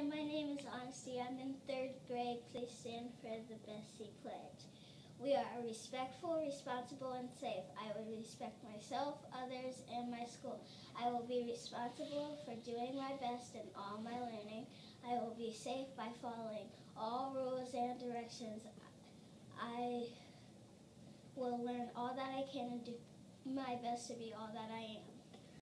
Hi, my name is Honesty. I'm in third grade. Please stand for the Bessie Pledge. We are respectful, responsible, and safe. I will respect myself, others, and my school. I will be responsible for doing my best in all my learning. I will be safe by following all rules and directions. I will learn all that I can and do my best to be all that I am.